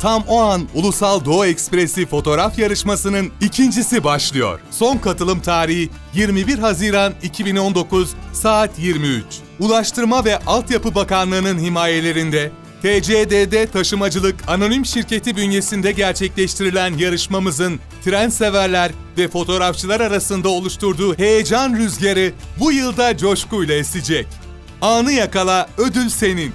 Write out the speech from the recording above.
Tam o an Ulusal Doğu Ekspresi fotoğraf yarışmasının ikincisi başlıyor. Son katılım tarihi 21 Haziran 2019 saat 23. Ulaştırma ve Altyapı Bakanlığı'nın himayelerinde TCDD Taşımacılık Anonim Şirketi bünyesinde gerçekleştirilen yarışmamızın tren severler ve fotoğrafçılar arasında oluşturduğu heyecan rüzgarı bu yılda coşkuyla esecek. Anı yakala, ödül senin.